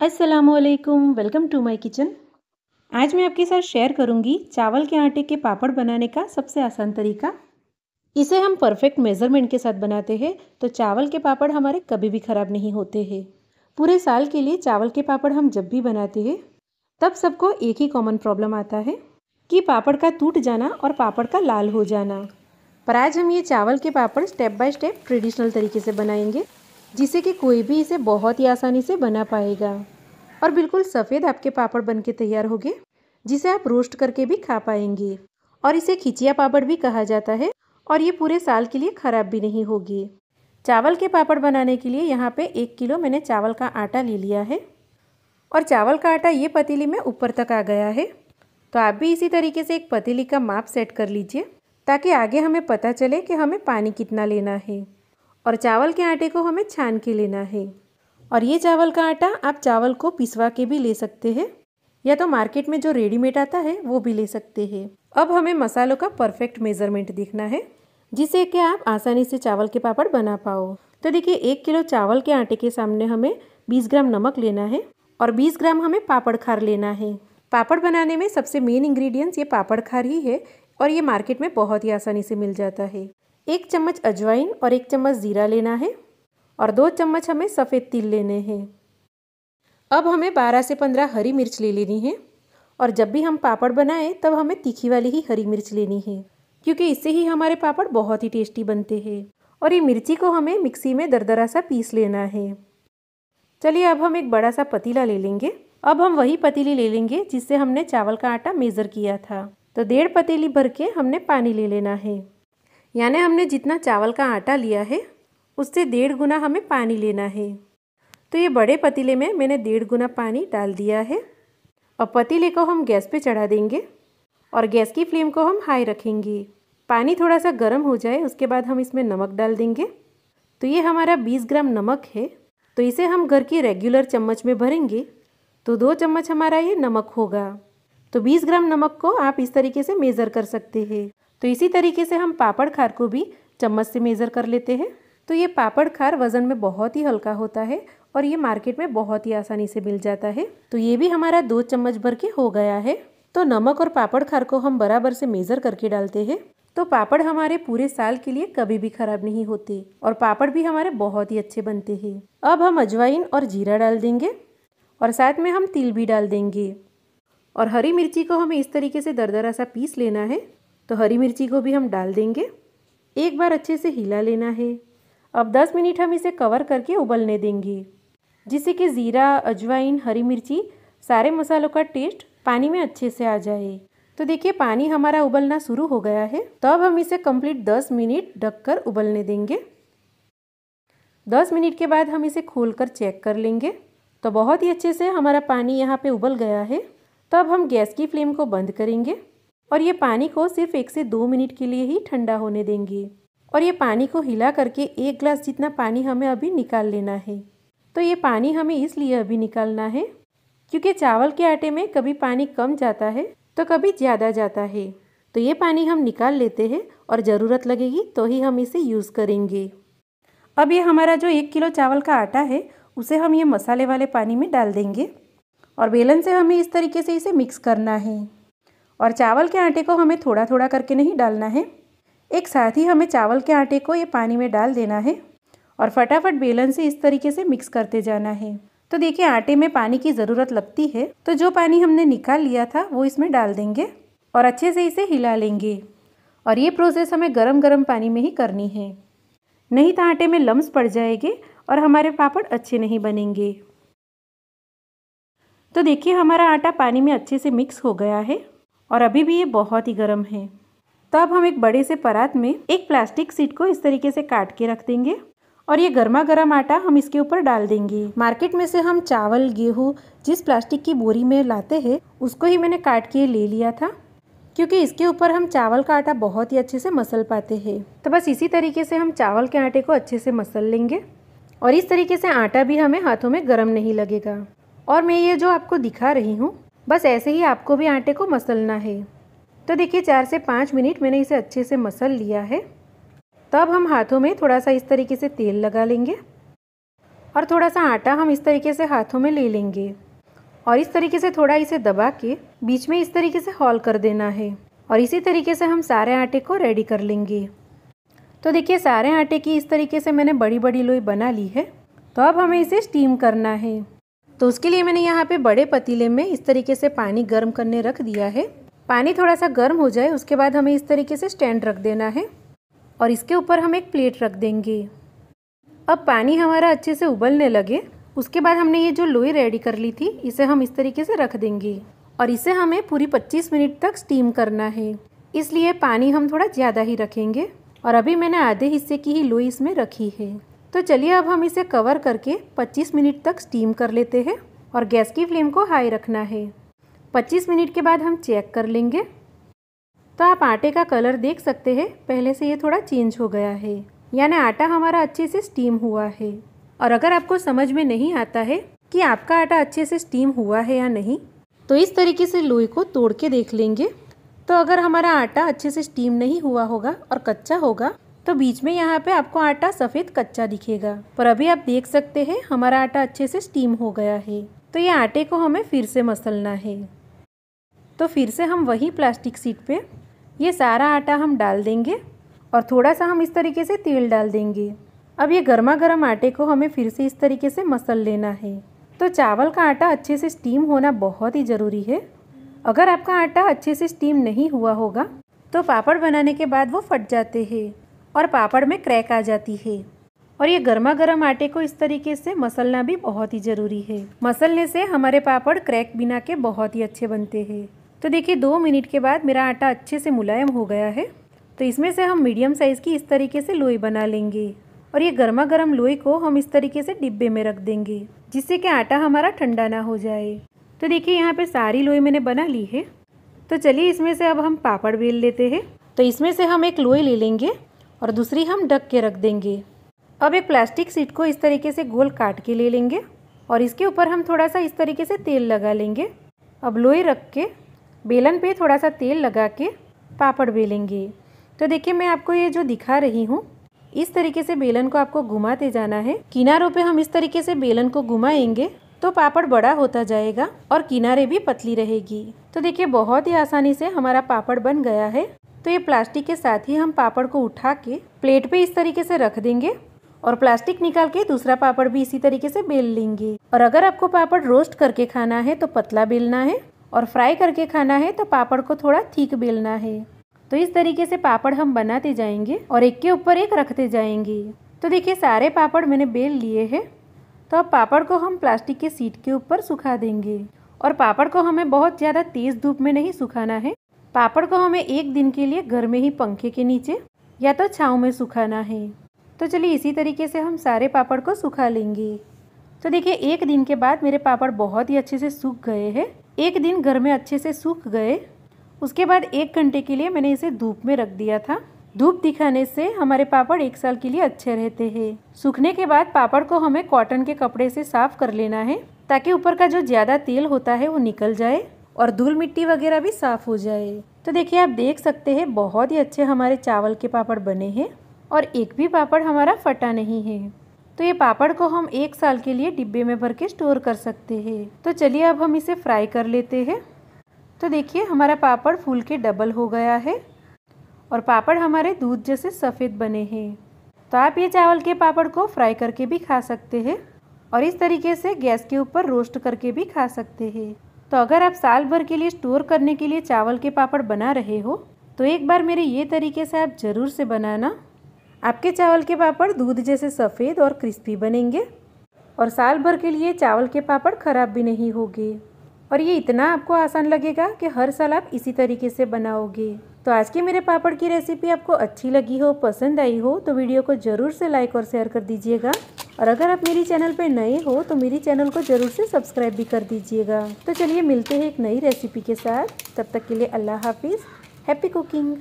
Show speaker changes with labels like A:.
A: असलकुम welcome to my kitchen आज मैं आपके साथ शेयर करूँगी चावल के आटे के पापड़ बनाने का सबसे आसान तरीका। इसे हम परफेक्ट मेज़रमेंट के साथ बनाते हैं तो चावल के पापड़ हमारे कभी भी ख़राब नहीं होते हैं। पूरे साल के लिए चावल के पापड़ हम जब भी बनाते हैं, तब सबको एक ही कॉमन प्रॉब्लम आता है, कि पापड़ का टूट जाना और पापड़ का लाल हो जाना। पर आज हम ये चावल के papad step by step traditional तरीके से बनाएँगे, जिससे कि कोई भी इसे बहुत ही आसानी से बना पाएगा। और बिल्कुल सफ़ेद आपके पापड़ बन के तैयार होंगे जिसे आप रोस्ट करके भी खा पाएँगे। और इसे खिचिया पापड़ भी कहा जाता है, और ये पूरे साल के लिए ख़राब भी नहीं होगी। चावल के पापड़ बनाने के लिए यहाँ पे एक किलो मैंने चावल का आटा ले लिया है। और चावल का आटा ये पतीली में ऊपर तक आ गया है। तो आप भी इसी तरीके से एक पतीली का माप सेट कर लीजिए, ताकि आगे हमें पता चले कि हमें पानी कितना लेना है। और चावल के आटे को हमें छान के लेना है। और ये चावल का आटा आप चावल को पिसवा के भी ले सकते हैं, या तो मार्केट में जो रेडीमेड आता है, वो भी ले सकते हैं। अब हमें मसालों का परफेक्ट मेज़रमेंट देखना है, जिससे कि आप आसानी से चावल के पापड़ बना पाओ। तो देखिए, एक किलो चावल के आटे के सामने हमें 20 ग्राम नमक लेना है और 20 ग्राम हमें पापड़ खार लेना है। पापड़ बनाने में सबसे मेन इंग्रेडिएंट्स ये पापड़ खार ही है और ये मार्केट में बहुत ही आसानी से मिल जाता है। एक चम्मच अजवाइन और एक चम्मच ज़ीरा लेना है। और दो चम्मच हमें सफ़ेद तिल लेने हैं। अब हमें बारह से पंद्रह हरी मिर्च ले लेनी है और जब भी हम पापड़ बनाएँ, तब हमें तीखी वाली ही हरी मिर्च लेनी है, क्योंकि इससे ही हमारे पापड़ बहुत ही टेस्टी बनते हैं और ये मिर्ची को हमें मिक्सी में दरदरा सा पीस लेना है। चलिए अब हम एक बड़ा सा पतीला ले लेंगे। अब हम वही पतीली ले लेंगे जिससे हमने चावल का आटा मेज़र किया था। तो डेढ़ पतीली भर के हमने पानी ले लेना है। यानी हमने जितना चावल का आटा लिया है उससे डेढ़ गुना हमें पानी लेना है। तो ये बड़े पतीले में मैंने डेढ़ गुना पानी डाल दिया है। और पतीले को हम गैस पे चढ़ा देंगे और गैस की फ्लेम को हम हाई रखेंगे। पानी थोड़ा सा गर्म हो जाए, उसके बाद हम इसमें नमक डाल देंगे। तो ये हमारा 20 ग्राम नमक है। तो इसे हम घर की रेगुलर चम्मच में भरेंगे। तो दो चम्मच हमारा ये नमक होगा। तो 20 ग्राम नमक को आप इस तरीके से मेज़र कर सकते हैं। तो इसी तरीके से हम पापड़ खार को भी चम्मच से मेज़र कर लेते हैं। तो ये पापड़ खार वज़न में बहुत ही हल्का होता है और ये मार्केट में बहुत ही आसानी से मिल जाता है। तो ये भी हमारा दो चम्मच भर के हो गया है। तो नमक और पापड़ खार को हम बराबर से मेज़र करके डालते हैं। तो पापड़ हमारे पूरे साल के लिए कभी भी खराब नहीं होते और पापड़ भी हमारे बहुत ही अच्छे बनते हैं। अब हम अजवाइन और जीरा डाल देंगे और साथ में हम तिल भी डाल देंगे। और हरी मिर्ची को हमें इस तरीके से दरदरा सा पीस लेना है। तो हरी मिर्ची को भी हम डाल देंगे। एक बार अच्छे से हिला लेना है। अब 10 मिनट हम इसे कवर करके उबलने देंगे, जिससे कि ज़ीरा, अजवाइन, हरी मिर्ची, सारे मसालों का टेस्ट पानी में अच्छे से आ जाए। तो देखिए, पानी हमारा उबलना शुरू हो गया है। तो अब हम इसे कंप्लीट 10 मिनट ढककर उबलने देंगे। 10 मिनट के बाद हम इसे खोलकर चेक कर लेंगे। तो बहुत ही अच्छे से हमारा पानी यहाँ पे उबल गया है। तो अब हम गैस की फ्लेम को बंद करेंगे और ये पानी को सिर्फ़ एक से दो मिनट के लिए ही ठंडा होने देंगे। और ये पानी को हिला करके एक ग्लास जितना पानी हमें अभी निकाल लेना है। तो ये पानी हमें इसलिए अभी निकालना है, क्योंकि चावल के आटे में कभी पानी कम जाता है तो कभी ज़्यादा जाता है। तो ये पानी हम निकाल लेते हैं और ज़रूरत लगेगी तो ही हम इसे यूज़ करेंगे। अब ये हमारा जो एक किलो चावल का आटा है, उसे हम ये मसाले वाले पानी में डाल देंगे और बेलन से हमें इस तरीके से इसे मिक्स करना है। और चावल के आटे को हमें थोड़ा थोड़ा करके नहीं डालना है एक साथ ही हमें चावल के आटे को ये पानी में डाल देना है और फटाफट बेलन से इस तरीके से मिक्स करते जाना है। तो देखिए, आटे में पानी की ज़रूरत लगती है। तो जो पानी हमने निकाल लिया था, वो इसमें डाल देंगे और अच्छे से इसे हिला लेंगे। और ये प्रोसेस हमें गरम गरम पानी में ही करनी है। नहीं तो आटे में लम्स पड़ जाएँगे और हमारे पापड़ अच्छे नहीं बनेंगे। तो देखिए, हमारा आटा पानी में अच्छे से मिक्स हो गया है और अभी भी ये बहुत ही गर्म है। तो अब हम एक बड़े से परात में एक प्लास्टिक सीट को इस तरीके से काट के रख देंगे और ये गर्मा गर्म आटा हम इसके ऊपर डाल देंगे। मार्केट में से हम चावल, गेहूँ जिस प्लास्टिक की बोरी में लाते हैं, उसको ही मैंने काट के ले लिया था, क्योंकि इसके ऊपर हम चावल का आटा बहुत ही अच्छे से मसल पाते हैं। तो बस इसी तरीके से हम चावल के आटे को अच्छे से मसल लेंगे और इस तरीके से आटा भी हमें हाथों में गर्म नहीं लगेगा। और मैं ये जो आपको दिखा रही हूँ, बस ऐसे ही आपको भी आटे को मसलना है। तो देखिए, चार से पाँच मिनट मैंने इसे अच्छे से मसल लिया है। तब हम हाथों में थोड़ा सा इस तरीके से तेल लगा लेंगे और थोड़ा सा आटा हम इस तरीके से हाथों में ले लेंगे और इस तरीके से थोड़ा इसे दबा के बीच में इस तरीके से हॉल कर देना है और इसी तरीके से हम सारे आटे को रेडी कर लेंगे। तो देखिए, सारे आटे की इस तरीके से मैंने बड़ी बड़ी लोई बना ली है। तो अब हमें इसे स्टीम करना है। तो उसके लिए मैंने यहाँ पे बड़े पतीले में इस तरीके से पानी गर्म करने रख दिया है। पानी थोड़ा सा गर्म हो जाए, उसके बाद हमें इस तरीके से स्टैंड रख देना है और इसके ऊपर हम एक प्लेट रख देंगे। अब पानी हमारा अच्छे से उबलने लगे, उसके बाद हमने ये जो लोई रेडी कर ली थी, इसे हम इस तरीके से रख देंगे और इसे हमें पूरी 25 मिनट तक स्टीम करना है। इसलिए पानी हम थोड़ा ज़्यादा ही रखेंगे और अभी मैंने आधे हिस्से की ही लोई इसमें रखी है। तो चलिए अब हम इसे कवर करके 25 मिनट तक स्टीम कर लेते हैं और गैस की फ्लेम को हाई रखना है। 25 मिनट के बाद हम चेक कर लेंगे। तो आप आटे का कलर देख सकते हैं। पहले से ये थोड़ा चेंज हो गया है। यानी आटा हमारा अच्छे से स्टीम हुआ है। और अगर आपको समझ में नहीं आता है कि आपका आटा अच्छे से स्टीम हुआ है या नहीं तो इस तरीके से लोई को तोड़ के देख लेंगे। तो अगर हमारा आटा अच्छे से स्टीम नहीं हुआ होगा और कच्चा होगा तो बीच में यहाँ पे आपको आटा सफ़ेद कच्चा दिखेगा। पर अभी आप देख सकते हैं, हमारा आटा अच्छे से स्टीम हो गया है। तो ये आटे को हमें फिर से मसलना है। तो फिर से हम वही प्लास्टिक सीट पे ये सारा आटा हम डाल देंगे और थोड़ा सा हम इस तरीके से तेल डाल देंगे। अब ये गर्मा गर्म आटे को हमें फिर से इस तरीके से मसल लेना है। तो चावल का आटा अच्छे से स्टीम होना बहुत ही ज़रूरी है। अगर आपका आटा अच्छे से स्टीम नहीं हुआ होगा तो पापड़ बनाने के बाद वो फट जाते हैं और पापड़ में क्रैक आ जाती है। और ये गर्मा गर्म आटे को इस तरीके से मसलना भी बहुत ही ज़रूरी है। मसलने से हमारे पापड़ क्रैक बिना के बहुत ही अच्छे बनते हैं। तो देखिए, दो मिनट के बाद मेरा आटा अच्छे से मुलायम हो गया है। तो इसमें से हम मीडियम साइज़ की इस तरीके से लोई बना लेंगे और ये गर्मा गर्म लोई को हम इस तरीके से डिब्बे में रख देंगे, जिससे कि आटा हमारा ठंडा ना हो जाए। तो देखिए, यहाँ पे सारी लोई मैंने बना ली है। तो चलिए, इसमें से अब हम पापड़ बेल लेते हैं। तो इसमें से हम एक लोई ले लेंगे और दूसरी हम ढक के रख देंगे। अब एक प्लास्टिक सीट को इस तरीके से गोल काट के ले लेंगे और इसके ऊपर हम थोड़ा सा इस तरीके से तेल लगा लेंगे। अब लोई रख के बेलन पे थोड़ा सा तेल लगा के पापड़ बेलेंगे। तो देखिए, मैं आपको ये जो दिखा रही हूँ, इस तरीके से बेलन को आपको घुमाते जाना है। किनारों पे हम इस तरीके से बेलन को घुमाएँगे तो पापड़ बड़ा होता जाएगा और किनारे भी पतली रहेगी। तो देखिए, बहुत ही आसानी से हमारा पापड़ बन गया है। तो ये प्लास्टिक के साथ ही हम पापड़ को उठा के प्लेट पे इस तरीके से रख देंगे और प्लास्टिक निकाल के दूसरा पापड़ भी इसी तरीके से बेल लेंगे। और अगर आपको पापड़ रोस्ट करके खाना है तो पतला बेलना है। और फ्राई करके खाना है तो पापड़ को थोड़ा ठीक बेलना है। तो इस तरीके से पापड़ हम बनाते जाएँगे और एक के ऊपर एक रखते जाएँगे। तो देखिए, सारे पापड़ मैंने बेल लिए हैं। तो अब पापड़ को हम प्लास्टिक के सीट के ऊपर सुखा देंगे। और पापड़ को हमें बहुत ज़्यादा तेज़ धूप में नहीं सुखाना है। पापड़ को हमें एक दिन के लिए घर में ही पंखे के नीचे या तो छाँव में सुखाना है। तो चलिए, इसी तरीके से हम सारे पापड़ को सुखा लेंगे। तो देखिए, एक दिन के बाद मेरे पापड़ बहुत ही अच्छे से सूख गए हैं। एक दिन घर में अच्छे से सूख गए। उसके बाद एक घंटे के लिए मैंने इसे धूप में रख दिया था। धूप दिखाने से हमारे पापड़ एक साल के लिए अच्छे रहते हैं। सूखने के बाद पापड़ को हमें कॉटन के कपड़े से साफ़ कर लेना है, ताकि ऊपर का जो ज़्यादा तेल होता है वो निकल जाए और धूल मिट्टी वगैरह भी साफ़ हो जाए। तो देखिए, आप देख सकते हैं, बहुत ही अच्छे हमारे चावल के पापड़ बने हैं और एक भी पापड़ हमारा फटा नहीं है। तो ये पापड़ को हम एक साल के लिए डिब्बे में भर के स्टोर कर सकते हैं। तो चलिए अब हम इसे फ्राई कर लेते हैं। तो देखिए, हमारा पापड़ फूल के डबल हो गया है और पापड़ हमारे दूध जैसे सफ़ेद बने हैं। तो आप ये चावल के पापड़ को फ्राई करके भी खा सकते हैं और इस तरीके से गैस के ऊपर रोस्ट करके भी खा सकते हैं। तो अगर आप साल भर के लिए स्टोर करने के लिए चावल के पापड़ बना रहे हो तो एक बार मेरे ये तरीके से आप ज़रूर से बनाना। आपके चावल के पापड़ दूध जैसे सफ़ेद और क्रिस्पी बनेंगे और साल भर के लिए चावल के पापड़ ख़राब भी नहीं होंगे। और ये इतना आपको आसान लगेगा कि हर साल आप इसी तरीके से बनाओगे। तो आज की मेरे पापड़ की रेसिपी आपको अच्छी लगी हो, पसंद आई हो तो वीडियो को ज़रूर से लाइक और शेयर कर दीजिएगा। और अगर आप मेरी चैनल पर नए हो तो मेरी चैनल को ज़रूर से सब्सक्राइब भी कर दीजिएगा। तो चलिए मिलते हैं एक नई रेसिपी के साथ। तब तक के लिए अल्लाह हाफिज़। Happy cooking.